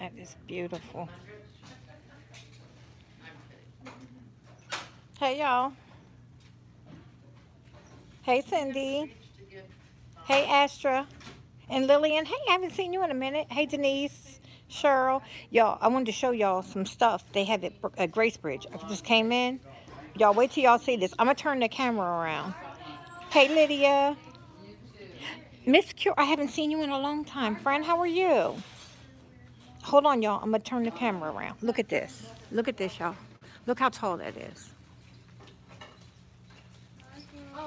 That is beautiful. Hey, y'all. Hey, Cindy. Hey, Astra. And Lillian. Hey, I haven't seen you in a minute. Hey, Denise. Cheryl. Y'all, I wanted to show y'all some stuff. They have it at Gracebridge. I just came in. Y'all, wait till y'all see this. I'm going to turn the camera around. Hey, Lydia. Miss Cure, I haven't seen you in a long time. Friend, how are you? Hold on, y'all. I'm going to turn the camera around. Look at this. Look at this, y'all. Look how tall that is.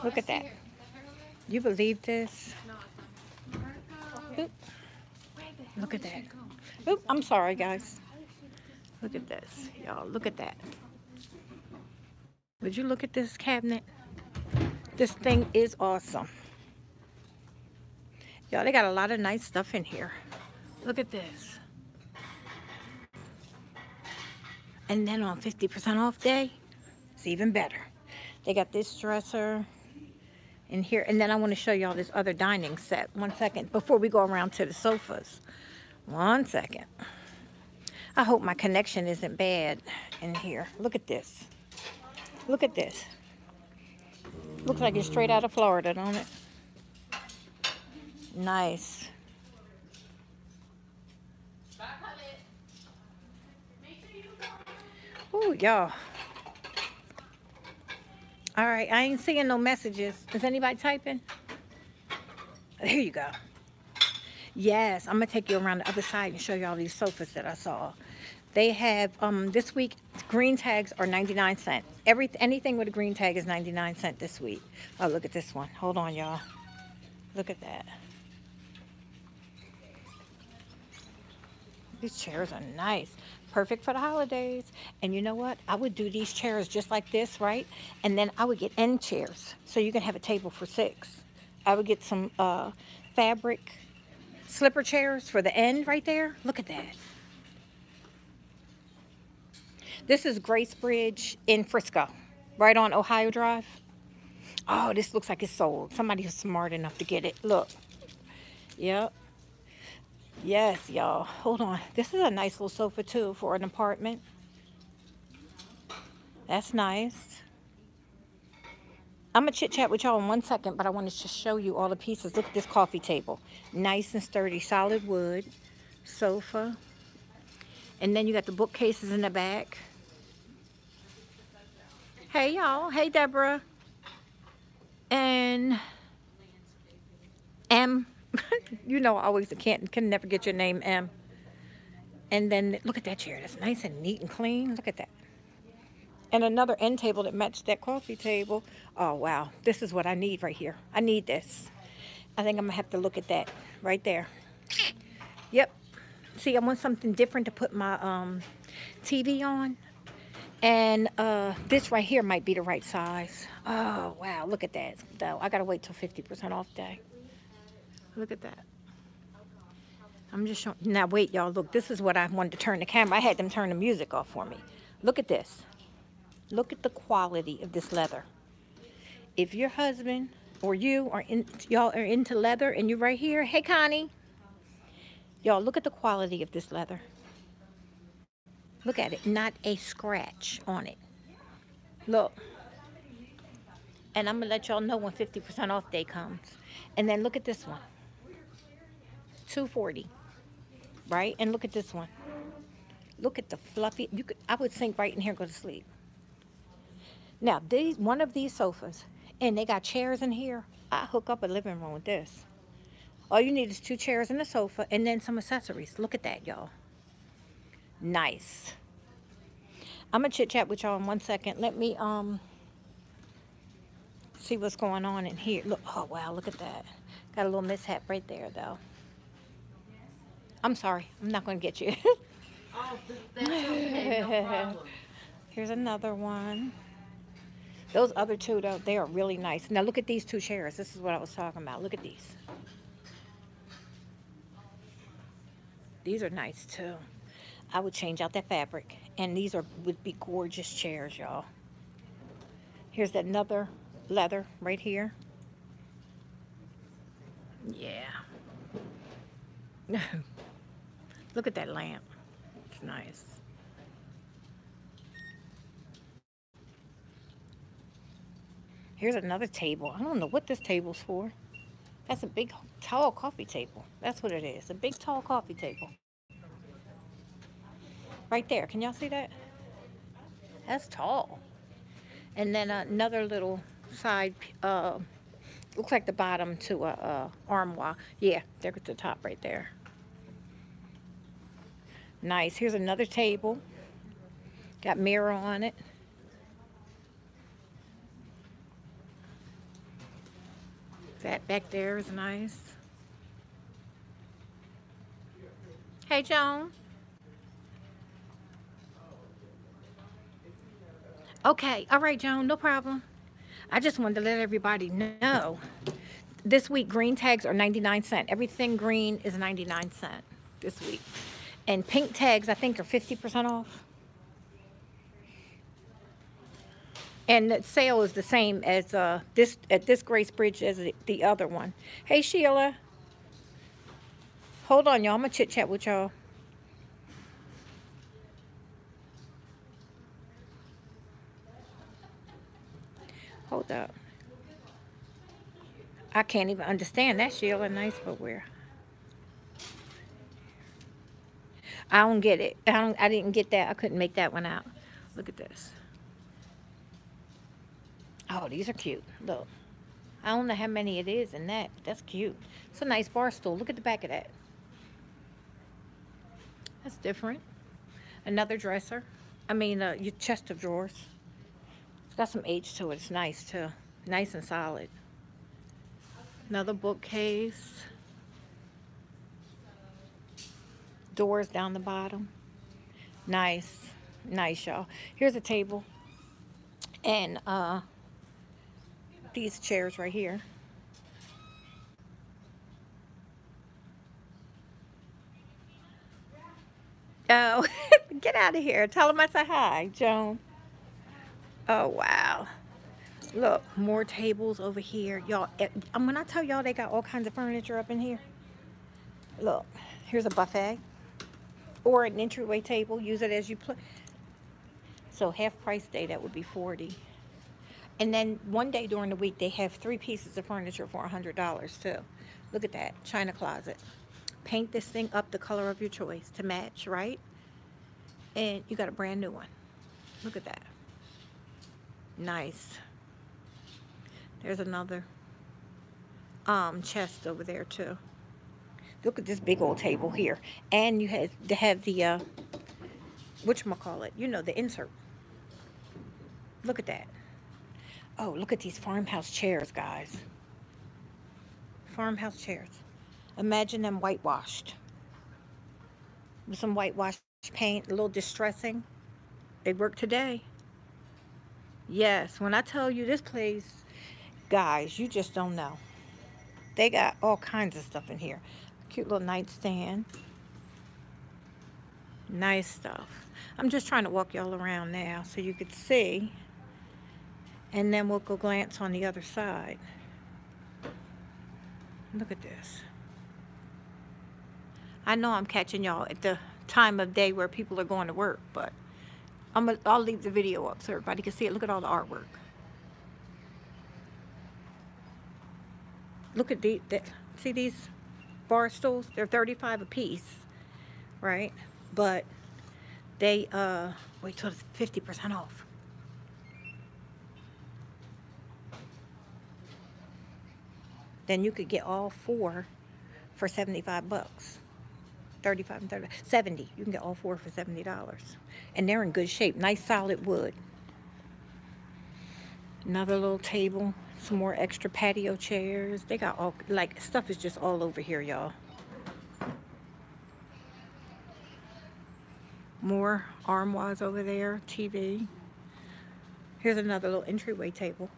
Look at that. You believe this? Oop. Look at that. Oop, I'm sorry, guys. Look at this. Y'all, look at that. Would you look at this cabinet? This thing is awesome. Y'all, they got a lot of nice stuff in here. Look at this. And then on 50% off day, it's even better. They got this dresser in here. And then I want to show y'all this other dining set. One second, before we go around to the sofas. One second. I hope my connection isn't bad in here. Look at this. Look at this. Looks like it's straight out of Florida, don't it? Nice. Y'all. All right, I ain't seeing no messages. Is anybody typing? There you go. Yes, I'm going to take you around the other side and show you all these sofas that I saw. They have, um, this week, green tags are 99 cents. Every, anything with a green tag is 99 cents this week. Oh, look at this one. Hold on, y'all. Look at that. These chairs are nice. Perfect for the holidays. And you know what? I would do these chairs just like this, right? And then I would get end chairs. So you can have a table for six. I would get some uh, fabric slipper chairs for the end right there. Look at that. This is Grace Bridge in Frisco, right on Ohio Drive. Oh, this looks like it's sold. Somebody who's smart enough to get it. Look. Yep. Yes, y'all. Hold on. This is a nice little sofa, too, for an apartment. That's nice. I'm going to chit-chat with y'all in one second, but I wanted to show you all the pieces. Look at this coffee table. Nice and sturdy, solid wood. Sofa. And then you got the bookcases in the back. Hey, y'all. Hey, Deborah. And M. you know, I always can't can never get your name M. And then look at that chair. That's nice and neat and clean. Look at that. And another end table that matched that coffee table. Oh, wow. This is what I need right here. I need this. I think I'm going to have to look at that right there. Yep. See, I want something different to put my um, TV on. And uh, this right here might be the right size. Oh, wow. Look at that, though. I got to wait till 50% off day. Look at that. I'm just showing. Now, wait, y'all. Look, this is what I wanted to turn the camera. I had them turn the music off for me. Look at this. Look at the quality of this leather. If your husband or you are in, y'all are into leather and you're right here. Hey, Connie. Y'all, look at the quality of this leather. Look at it. Not a scratch on it. Look. And I'm going to let y'all know when 50% off day comes. And then look at this one. 240 Right? And look at this one. Look at the fluffy. You could, I would sink right in here go to sleep. Now, these one of these sofas, and they got chairs in here. I hook up a living room with this. All you need is two chairs and a sofa, and then some accessories. Look at that, y'all. Nice. I'm gonna chit chat with y'all in one second. Let me um see what's going on in here. Look, oh wow, look at that. Got a little mishap right there though. I'm sorry, I'm not gonna get you. oh, that's okay, no. Here's another one. Those other two though, they are really nice. Now look at these two chairs. This is what I was talking about. Look at these. These are nice too. I would change out that fabric. And these are would be gorgeous chairs, y'all. Here's another leather right here. Yeah. Look at that lamp. It's nice. Here's another table. I don't know what this table's for. That's a big, tall coffee table. That's what it is. A big, tall coffee table. Right there. Can y'all see that? That's tall. And then another little side, uh, looks like the bottom to a, a armoire. Yeah, there at the top right there. Nice. Here's another table. Got mirror on it. That back there is nice. Hey, Joan. Okay, all right, Joan, no problem. I just wanted to let everybody know. This week, green tags are 99 cent. Everything green is 99 cent this week. And pink tags, I think, are 50% off. And the sale is the same as uh, this at this Grace Bridge as the, the other one. Hey, Sheila. Hold on, y'all. I'm going to chit-chat with y'all. Hold up. I can't even understand that, Sheila. Nice, but where? I don't get it. I don't. I didn't get that. I couldn't make that one out. Look at this. Oh, these are cute. Look. I don't know how many it is in that. That's cute. It's a nice bar stool. Look at the back of that. That's different. Another dresser. I mean, uh, your chest of drawers. It's got some age to it. It's nice, too. Nice and solid. Another bookcase. Doors down the bottom. Nice. Nice, y'all. Here's a table. And, uh, these chairs right here. Oh, get out of here. Tell them I said hi, Joan. Oh, wow. Look, more tables over here. Y'all, eh, when I tell y'all they got all kinds of furniture up in here. Look, here's a buffet. Or an entryway table. Use it as you play. So half price day, that would be 40 and then one day during the week, they have three pieces of furniture for $100 too. Look at that, china closet. Paint this thing up the color of your choice to match, right? And you got a brand new one. Look at that. Nice. There's another um, chest over there too. Look at this big old table here. And you had to have the, uh, whatchamacallit, you know, the insert. Look at that. Oh, look at these farmhouse chairs, guys. Farmhouse chairs. Imagine them whitewashed. With some whitewash paint, a little distressing. They work today. Yes, when I tell you this place, guys, you just don't know. They got all kinds of stuff in here. Cute little nightstand. Nice stuff. I'm just trying to walk y'all around now so you could see and then we'll go glance on the other side. Look at this. I know I'm catching y'all at the time of day where people are going to work, but I'm gonna, I'll leave the video up so everybody can see it. Look at all the artwork. Look at the, the see these bar stools? They're 35 a piece, right? But they, uh, wait till it's 50% off. then you could get all four for 75 bucks. 35 and 30, 70. You can get all four for $70. And they're in good shape. Nice solid wood. Another little table. Some more extra patio chairs. They got all, like, stuff is just all over here, y'all. More armoires over there. TV. Here's another little entryway table.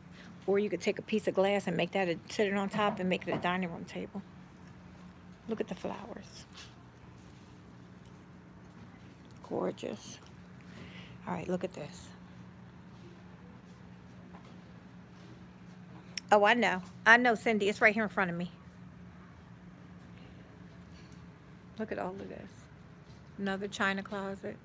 Or you could take a piece of glass and make that, a, sit it on top and make it a dining room table. Look at the flowers. Gorgeous. All right, look at this. Oh, I know. I know, Cindy. It's right here in front of me. Look at all of this. Another china closet.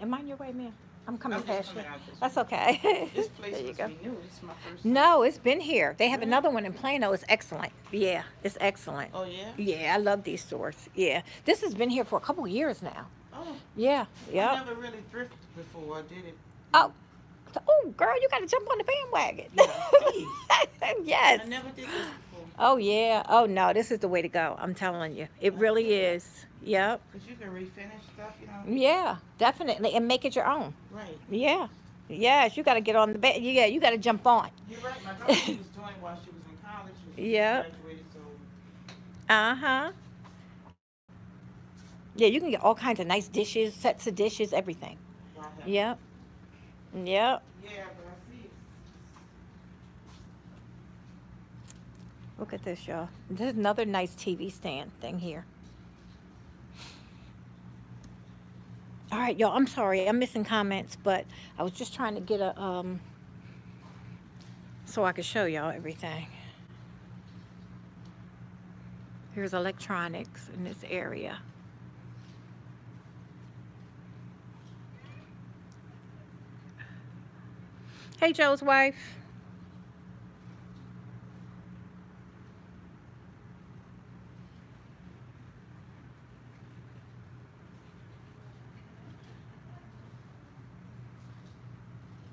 Am I on your way, ma'am? I'm coming I'm just past you. out That's way. okay. This place there you must go. be new. This is my first. No, it's been here. They have Really? another one in Plano. It's excellent. Yeah, it's excellent. Oh yeah. Yeah, I love these stores. Yeah, this has been here for a couple years now. Oh. Yeah, yeah. I never really thrifted before. I did it. Oh, oh, girl, you got to jump on the bandwagon. Yeah, yes. I never did this before. Oh yeah. Oh no, this is the way to go. I'm telling you, it really is. Yep. Cause you can refinish stuff, you know. Yeah, definitely, and make it your own. Right. Yeah. Yes, you got to get on the bed. Yeah, you got to jump on. You're right. My daughter she was doing while she was in college. when she Graduated, so Uh huh. Yeah, you can get all kinds of nice dishes, sets of dishes, everything. I Yep. Yep. Yeah. Look at this, y'all. There's another nice TV stand thing here. All right, y'all. I'm sorry. I'm missing comments, but I was just trying to get a um so I could show y'all everything. Here's electronics in this area. Hey, Joe's wife.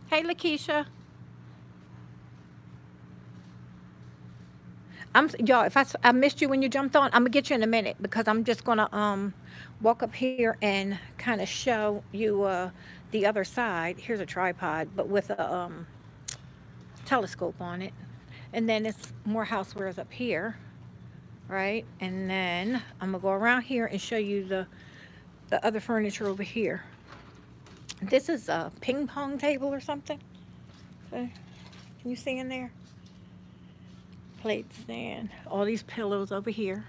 Hey, Lakeisha. I'm y'all. If I, I missed you when you jumped on, I'm gonna get you in a minute because I'm just gonna um walk up here and kind of show you uh the other side. Here's a tripod, but with a um telescope on it, and then it's more housewares up here, right? And then I'm gonna go around here and show you the the other furniture over here. This is a ping pong table or something. Can you see in there? Plate and All these pillows over here.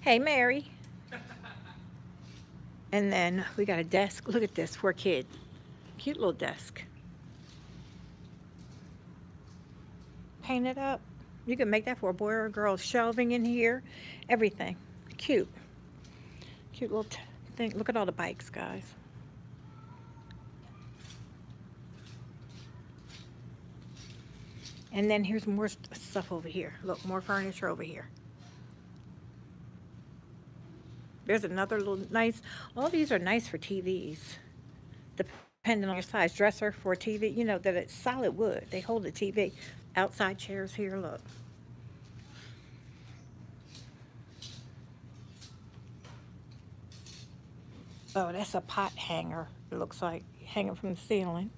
Hey, Mary. And then we got a desk. Look at this for a kid. Cute little desk. Painted up. You can make that for a boy or a girl. Shelving in here, everything. Cute. Cute little thing. Look at all the bikes, guys. And then here's more stuff over here. Look, more furniture over here. There's another little nice, all these are nice for TVs. Depending on your size. Dresser for TV, you know, that it's solid wood. They hold the TV. Outside chairs here, look. Oh, that's a pot hanger, it looks like, hanging from the ceiling.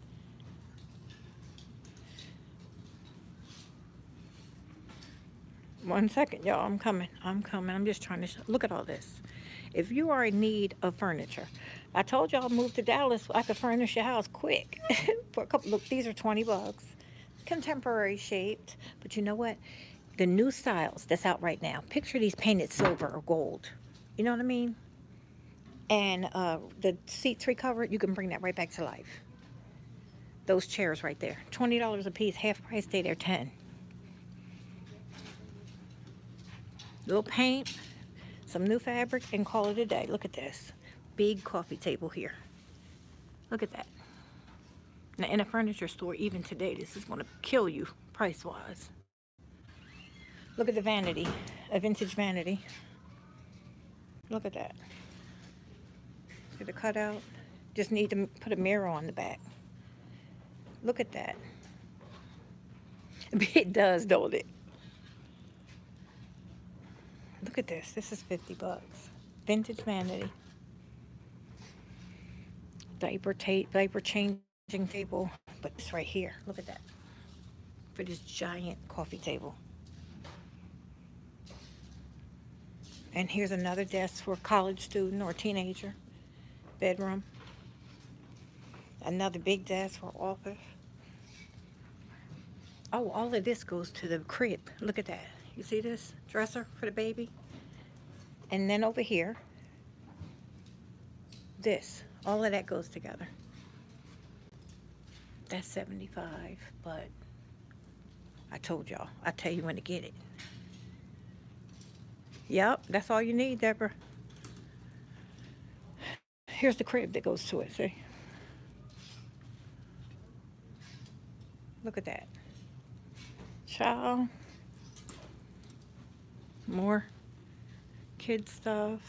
One second, y'all, I'm coming, I'm coming, I'm just trying to, look at all this. If you are in need of furniture, I told y'all move to Dallas, I could furnish your house quick. For a couple, look, these are twenty bucks. Contemporary shaped, but you know what? The new styles that's out right now, picture these painted silver or gold. You know what I mean? And uh, the seats recovered, you can bring that right back to life. Those chairs right there, twenty dollars a piece, half price, stay there ten. Little paint, some new fabric, and call it a day. Look at this, big coffee table here. Look at that. Now, in a furniture store, even today, this is going to kill you price wise. Look at the vanity, a vintage vanity. Look at that. See the cutout? Just need to put a mirror on the back. Look at that. It does, don't it? Look at this. This is 50 bucks. Vintage vanity. Diaper tape, diaper changing table. But it's right here. Look at that. For this giant coffee table. And here's another desk for a college student or teenager. Bedroom. Another big desk for office. Oh, all of this goes to the crib. Look at that. You see this dresser for the baby? And then over here, this. All of that goes together. That's 75, but I told y'all. I'll tell you when to get it. Yep, that's all you need, Deborah. Here's the crib that goes to it, see? Look at that. Child. More kid stuff.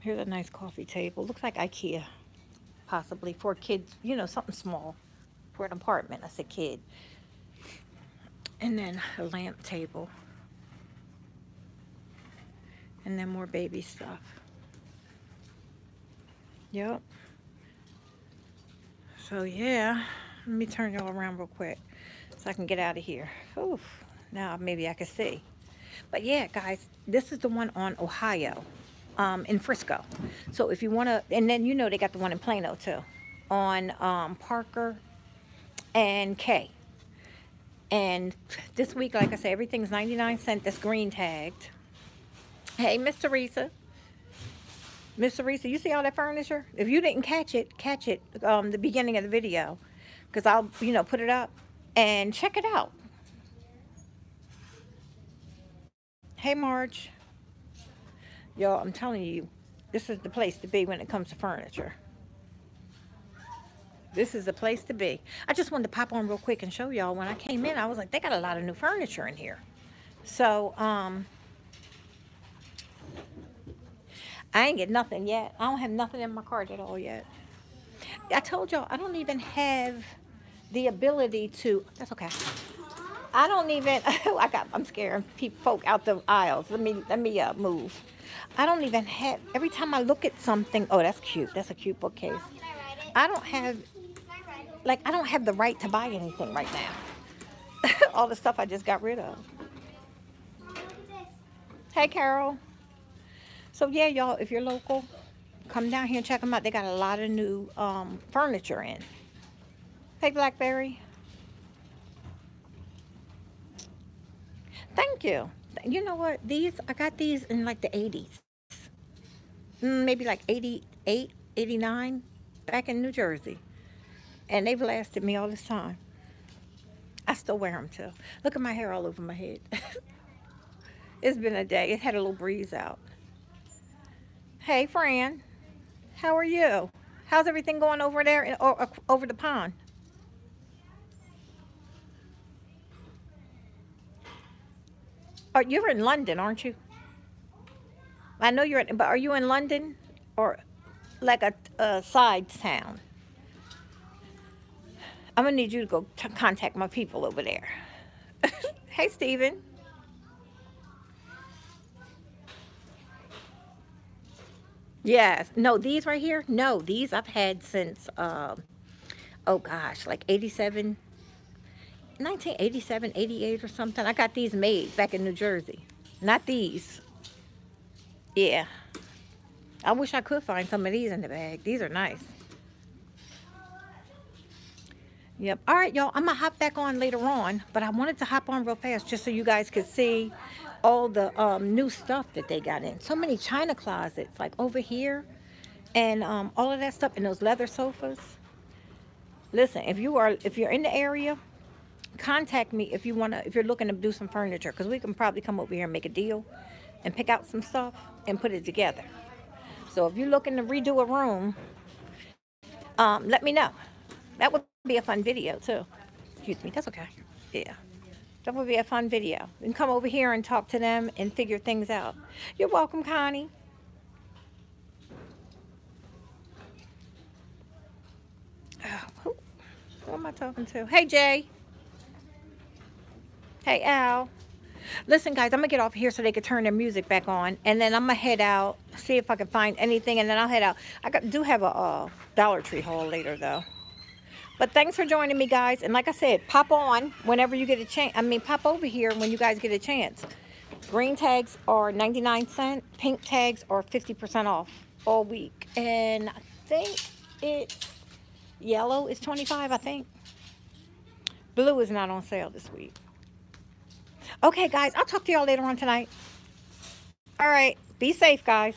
Here's a nice coffee table. Looks like IKEA, possibly for kids, you know, something small for an apartment. I said kid. And then a lamp table. And then more baby stuff. Yep. So yeah, let me turn y'all around real quick so I can get out of here. Oof, now maybe I can see. But yeah, guys, this is the one on Ohio um, in Frisco. So if you want to, and then you know they got the one in Plano too, on um, Parker and K. And this week, like I said, everything's 99 cent. That's green tagged. Hey, Miss Teresa. Miss Teresa, you see all that furniture? If you didn't catch it, catch it um, the beginning of the video. Because I'll, you know, put it up and check it out. Hey, Marge. Y'all, I'm telling you, this is the place to be when it comes to furniture. This is the place to be. I just wanted to pop on real quick and show y'all. When I came in, I was like, they got a lot of new furniture in here. So, um, I ain't get nothing yet. I don't have nothing in my cart at all yet. I told y'all, I don't even have the ability to, that's okay. I don't even, I got, I'm scaring people, folk out the aisles. Let me, let me uh, move. I don't even have, every time I look at something, oh, that's cute. That's a cute bookcase. I don't have, like, I don't have the right to buy anything right now. All the stuff I just got rid of. Hey, Carol. So, yeah, y'all, if you're local, come down here and check them out. They got a lot of new um, furniture in. Hey, Blackberry. Thank you. You know what? These, I got these in like the 80s. Mm, maybe like 88, 89, back in New Jersey. And they've lasted me all this time. I still wear them too. Look at my hair all over my head. it's been a day. It had a little breeze out. Hey, Fran. How are you? How's everything going over there in, or, over the pond? Oh, you're in London, aren't you? I know you're in, but are you in London or like a, a side town? I'm gonna need you to go contact my people over there. hey, Stephen. Yes. No, these right here? No, these I've had since, uh, oh gosh, like 87, 1987, 88 or something. I got these made back in New Jersey. Not these. Yeah. I wish I could find some of these in the bag. These are nice. Yep. All right, y'all. I'm going to hop back on later on. But I wanted to hop on real fast just so you guys could see all the um, new stuff that they got in. So many china closets, like over here. And um, all of that stuff. And those leather sofas. Listen, if you are, if you're in the area, contact me if you want to, if you're looking to do some furniture. Because we can probably come over here and make a deal and pick out some stuff and put it together. So if you're looking to redo a room, um, let me know. That would be a fun video too. Excuse me, that's okay. Yeah. That would be a fun video. And come over here and talk to them and figure things out. You're welcome, Connie. Oh, who, am I talking to? Hey, Jay. Hey, Al. Listen, guys, I'm going to get off here so they can turn their music back on. And then I'm going to head out, see if I can find anything. And then I'll head out. I got, do have a uh, Dollar Tree haul later, though. But thanks for joining me, guys. And like I said, pop on whenever you get a chance. I mean, pop over here when you guys get a chance. Green tags are 99 cents. Pink tags are 50% off all week. And I think it's yellow is 25, I think. Blue is not on sale this week. Okay, guys, I'll talk to y'all later on tonight. All right. Be safe, guys.